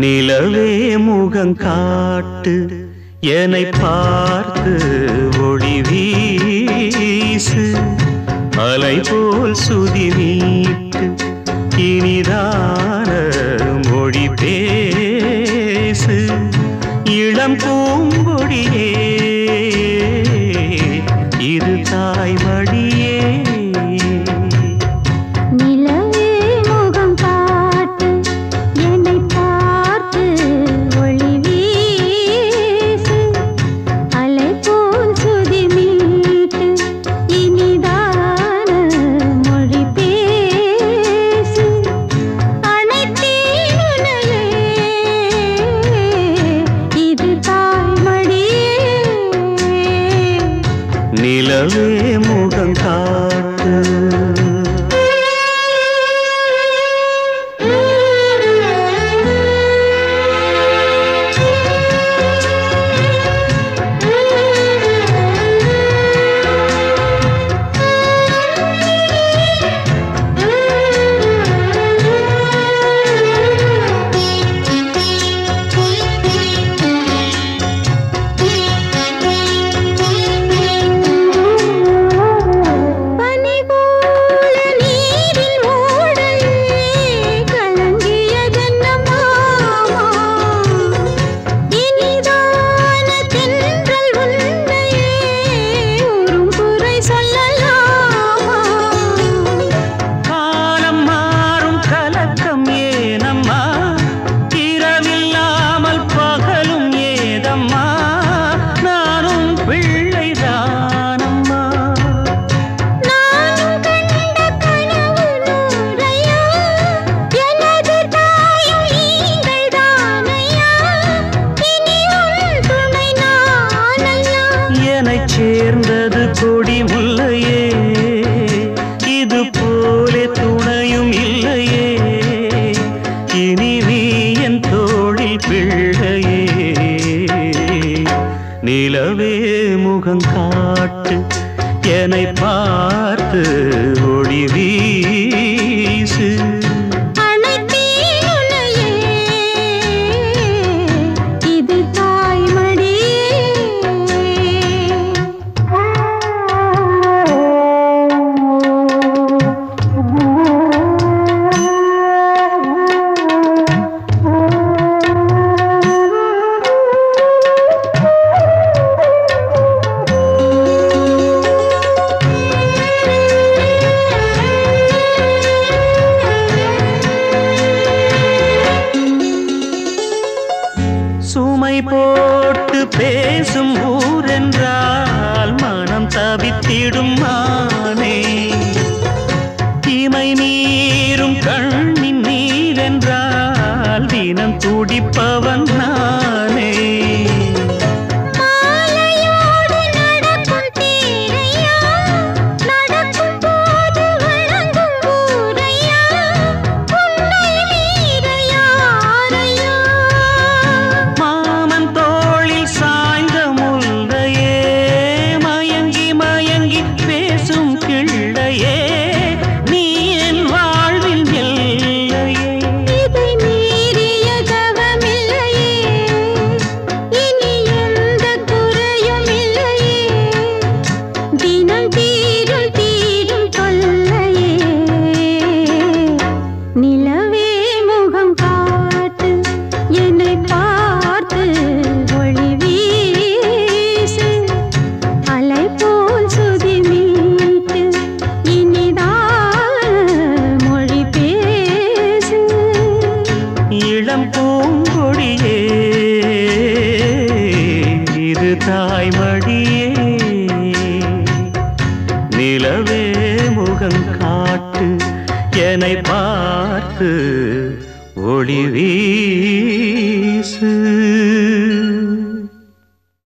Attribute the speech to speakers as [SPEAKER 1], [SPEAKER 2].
[SPEAKER 1] நிலவே முகம் காட்டு என்னை பார்த்து ஒளி வீசு. அலை போல் சுதி நீட்டு இனிதான்
[SPEAKER 2] நிலவே போலே
[SPEAKER 1] துணையும் இல்லையே. இனி நீ என் தோழில் பிள்ளையே நிலவே முகம் காட்டு என்னை பார்த்து ஒளி வீசு. போட்டு பேசும் ஊரென்றால் மனம் தவித்திடும் மா கொடியே
[SPEAKER 2] இது தாய் மடியே நிலவே முகம் காட்டு என்னை பார்த்து ஒளி